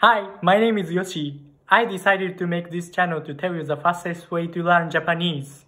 Hi, my name is Yoshi. I decided to make this channel to tell you the fastest way to learn Japanese.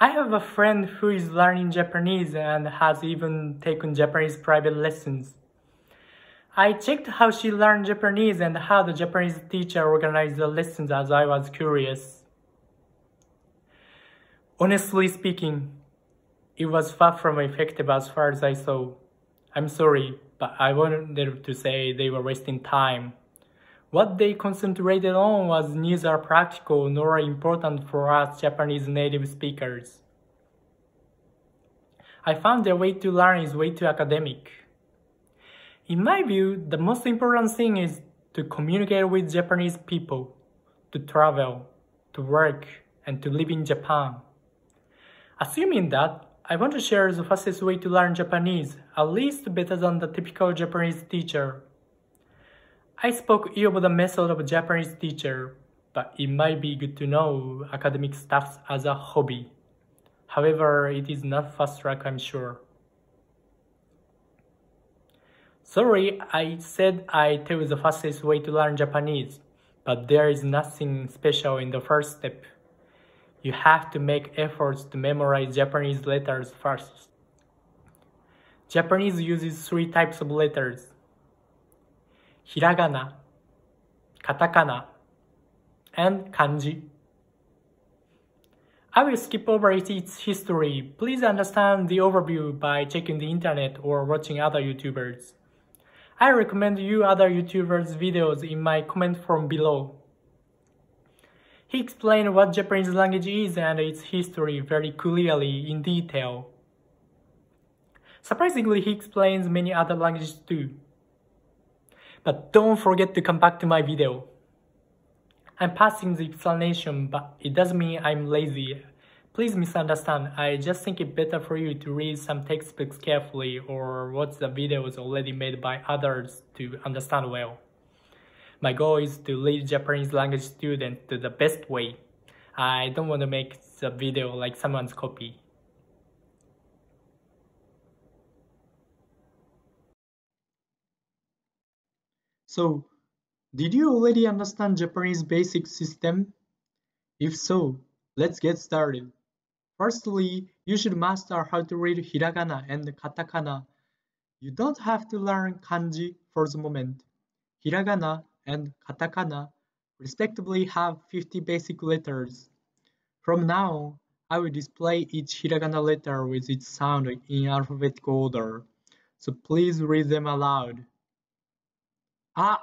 I have a friend who is learning Japanese and has even taken Japanese private lessons. I checked how she learned Japanese and how the Japanese teacher organized the lessons as I was curious. Honestly speaking, it was far from effective as far as I saw. I'm sorry, but I wanted to say they were wasting time. What they concentrated on was neither practical nor important for us Japanese native speakers. I found their way to learn is way too academic. In my view, the most important thing is to communicate with Japanese people, to travel, to work, and to live in Japan. Assuming that, I want to share the fastest way to learn Japanese, at least better than the typical Japanese teacher. I spoke ill of the method of a Japanese teacher, but it might be good to know academic stuff as a hobby. However, it is not fast track, I'm sure. Sorry, I said I tell the fastest way to learn Japanese, but there is nothing special in the first step you have to make efforts to memorize Japanese letters first. Japanese uses three types of letters. Hiragana, katakana, and kanji. I will skip over its history. Please understand the overview by checking the internet or watching other YouTubers. I recommend you other YouTubers' videos in my comment form below. He explained what Japanese language is and its history very clearly in detail. Surprisingly, he explains many other languages too. But don't forget to come back to my video. I'm passing the explanation, but it doesn't mean I'm lazy. Please misunderstand, I just think it better for you to read some textbooks carefully or watch the videos already made by others to understand well. My goal is to lead Japanese language students to the best way. I don't want to make the video like someone's copy. So, did you already understand Japanese basic system? If so, let's get started. Firstly, you should master how to read hiragana and katakana. You don't have to learn kanji for the moment. Hiragana and katakana respectively have 50 basic letters. From now, I will display each hiragana letter with its sound in alphabetical order, so please read them aloud. A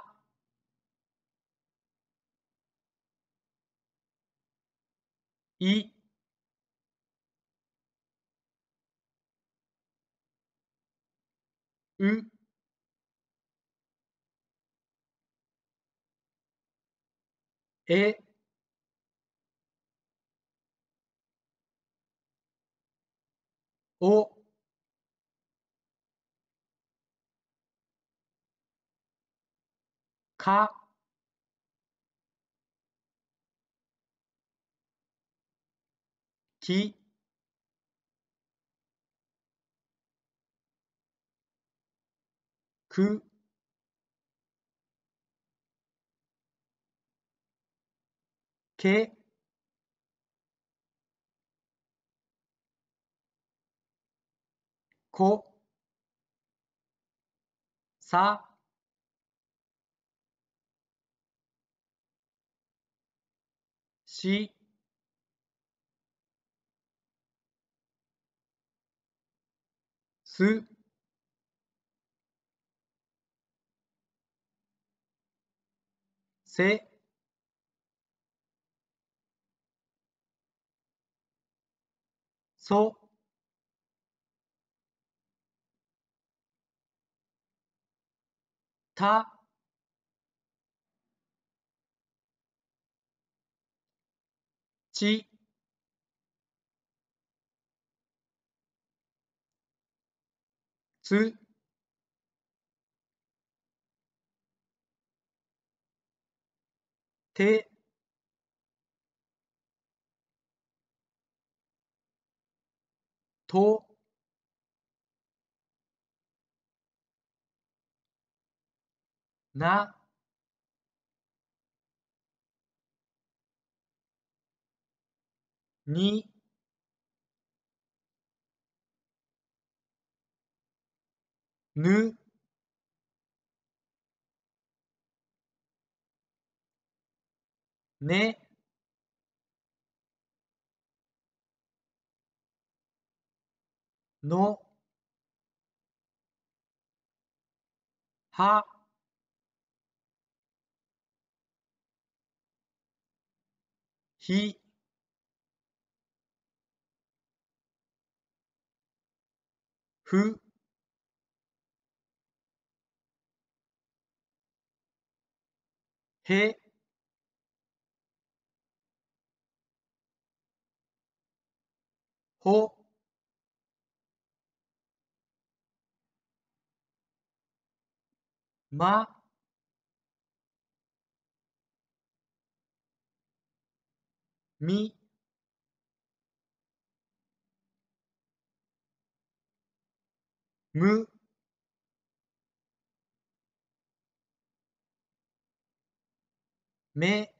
I U え、お、か、き、く、け、こ、さ、し、す、せ、せそ。た。ち。つ。て。To な、に、ぬ、ね、の、は、ひ、ふ、へ、ほ、ま、み、む、め、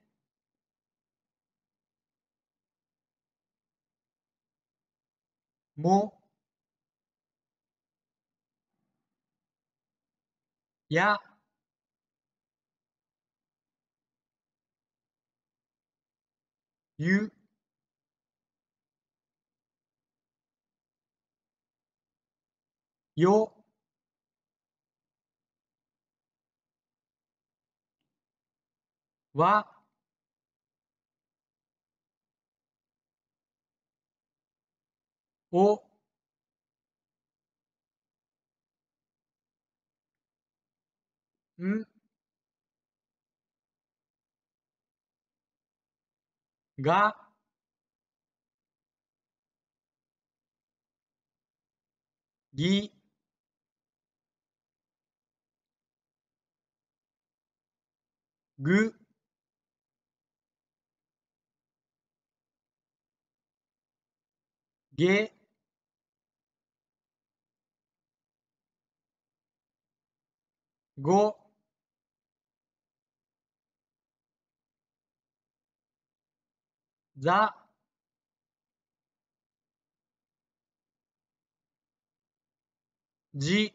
も、や、ゆ、よ、わ、お、ん、が、ぎ、ぐ、げ、ご、ざ、じ、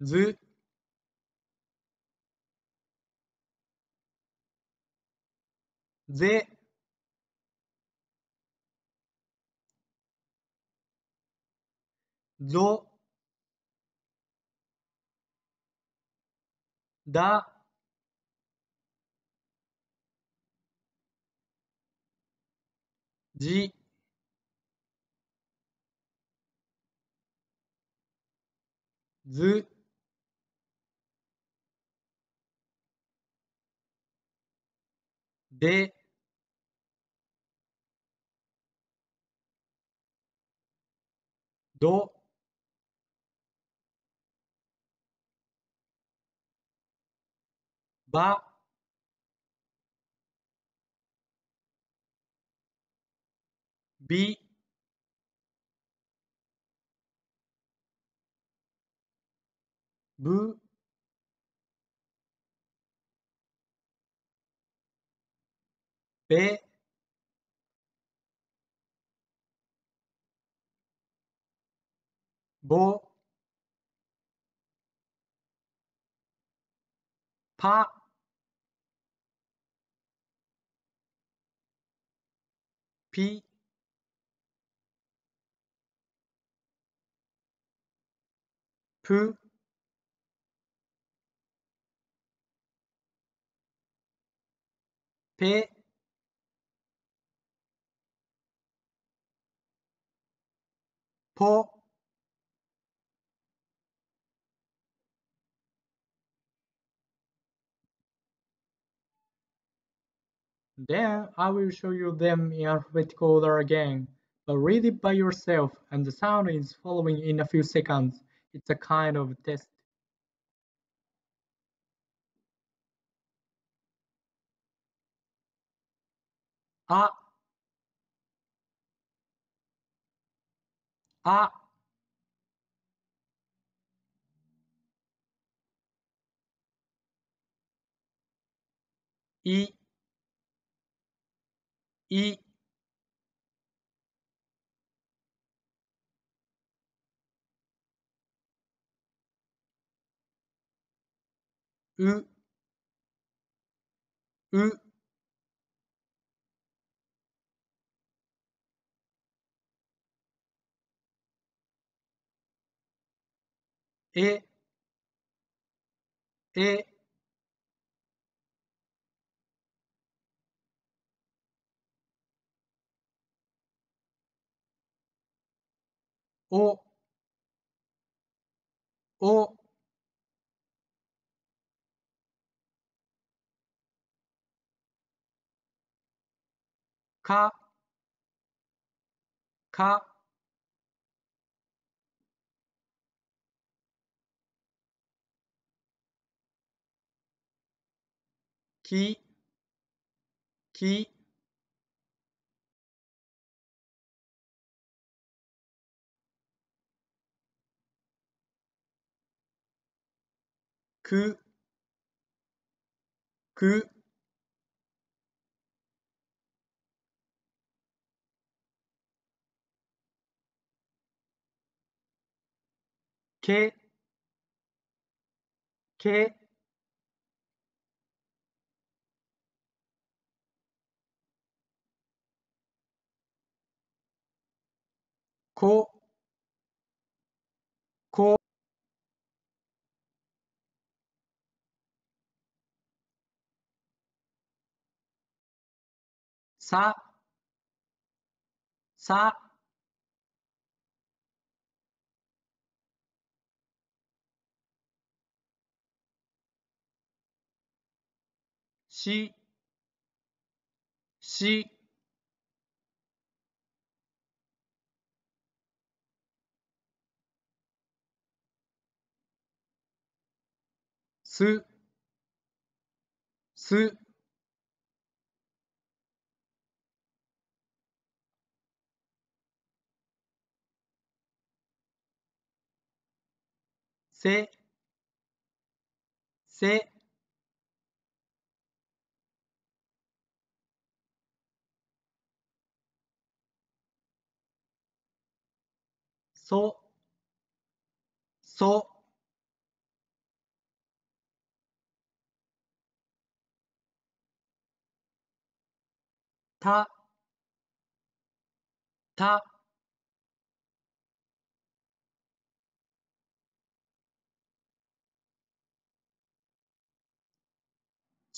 ず、ぜ、ぞ、だ、じ、ず、で、ど、ば、び、ぶ、べ、ぼ、ぱ、P プ。ペ。ポ、Then I will show you them in alphabetical order again, but read it by yourself and the sound is following in a few seconds. It's a kind of test. A. A. E. い。う。う。え。え。おおかかきき。くくけけここ。ささ。しし。す。す。せせ。そそ。たた。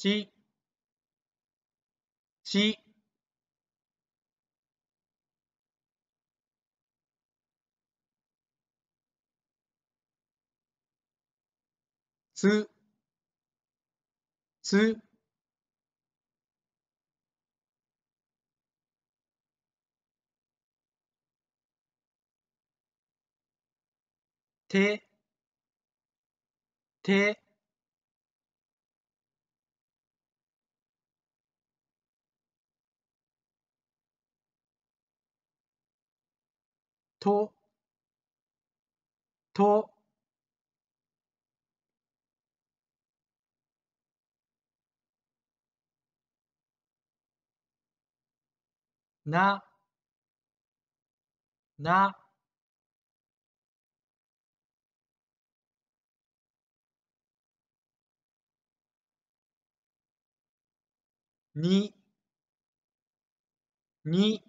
ちち。つ。つ。て。て。ととななにに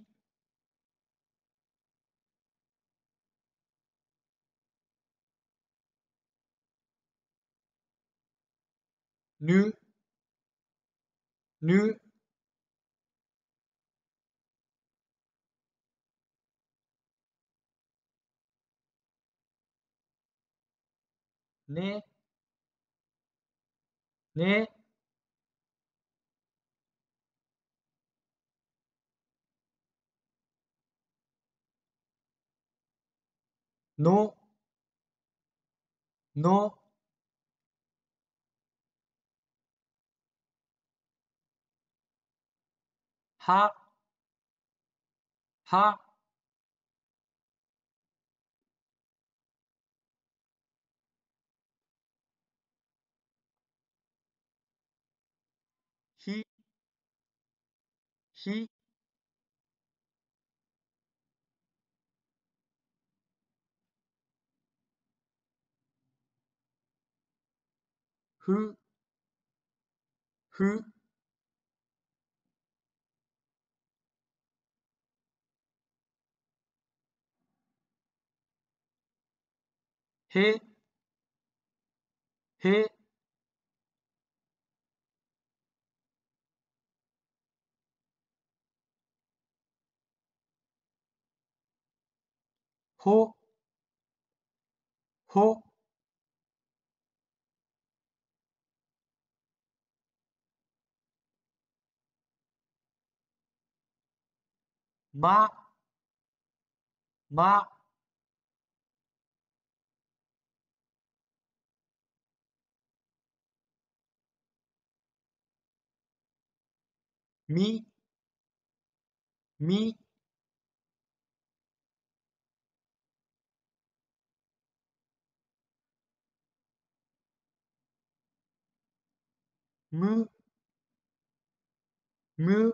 ぬぬねね。のの。はは。ひ、ひ、ふ、ふ、へ、へ、ほ、ほ、ま、ま、み、み、む、む、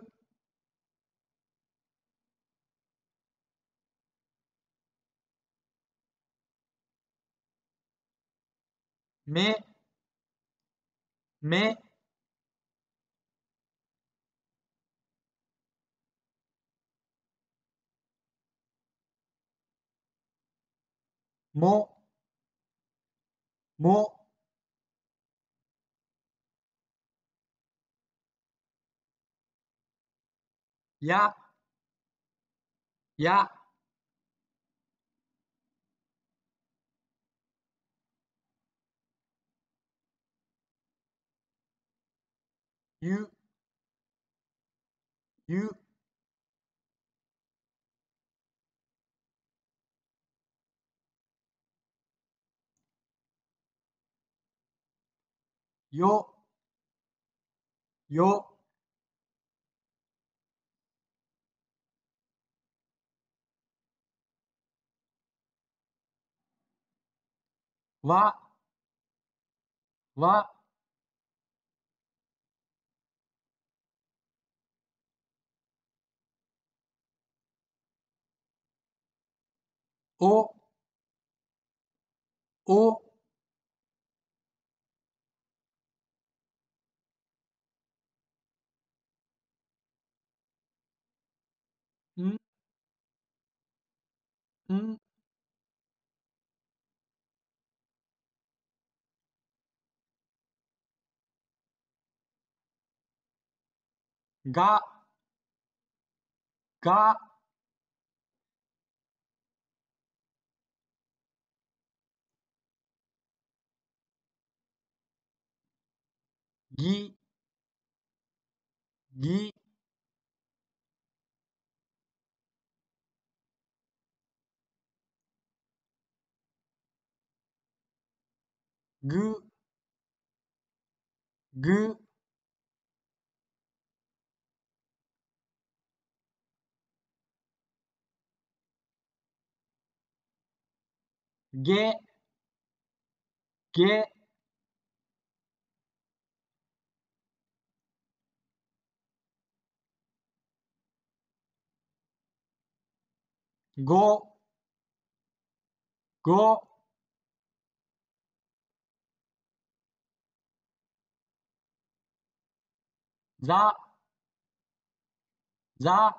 め、め、も、も、や、や、ゆ、ゆ、よ、よ、わ、わ、お、お、ん、ん、が、が、ぎ、ぎ、ぐ、ぐ、げ、げ、ご、ご、ざ、ざ、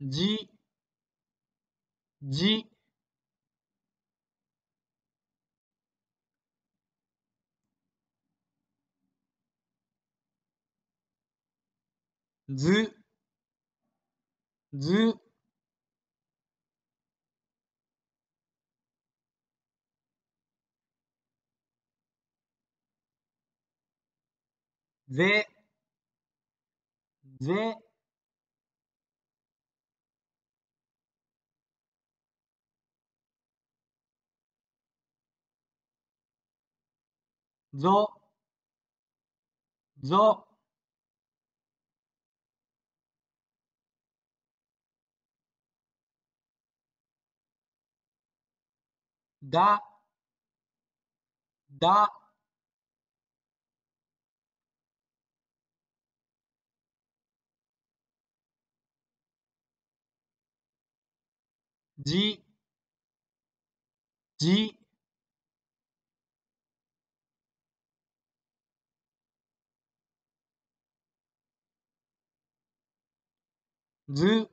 じ、じ、ず、ず、ぜ、ぜ、ぞ、ぞ、だ、だ、じ、じ、ず、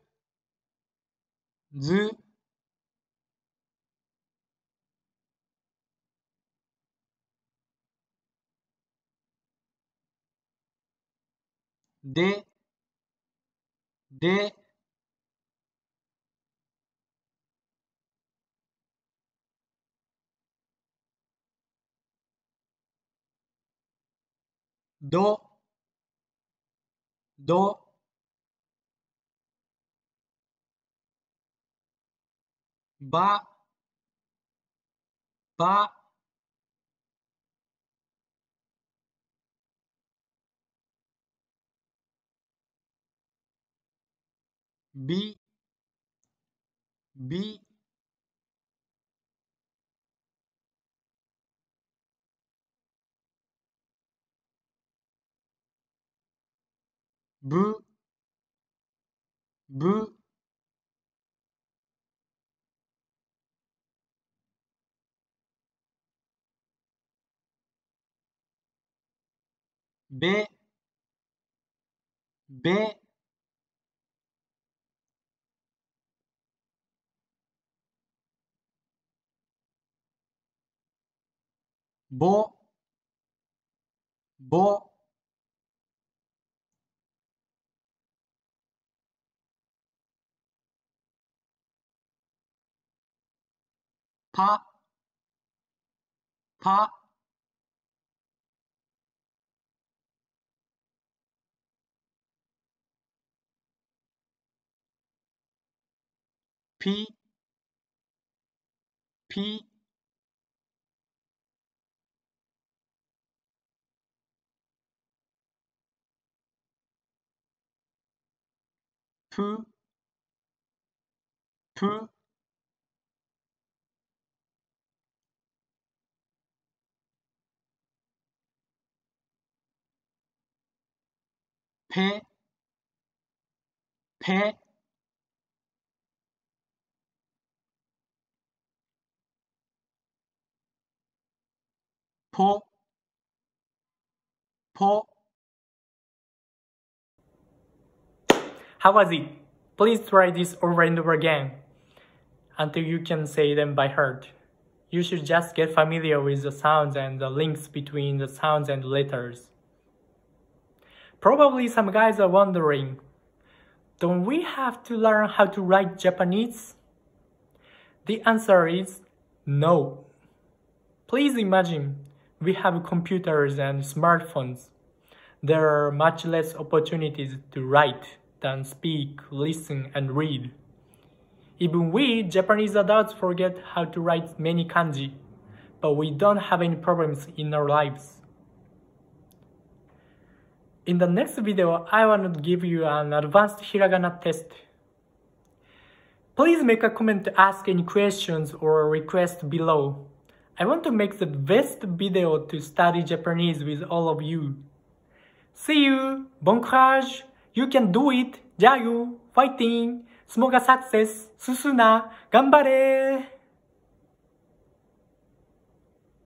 ず、で、で、ど、ど、ば、ば、び、び、ぶ、ぶ、べ、べ、ぼ、ぼ、 파, 파, 피, 피, 푸, 푸, P P 포, 포. How was it? Please try this over and over again until you can say them by heart. You should just get familiar with the sounds and the links between the sounds and letters. Probably some guys are wondering, don't we have to learn how to write Japanese? The answer is no. Please imagine we have computers and smartphones. There are much less opportunities to write than speak, listen, and read. Even we, Japanese adults, forget how to write many kanji, but we don't have any problems in our lives. In the next video, I want to give you an advanced hiragana test. Please make a comment to ask any questions or request below. I want to make the best video to study Japanese with all of you. See you! Bon courage! You can do it! じゃあよ !Fighting! スモガサクセスすすな頑張れ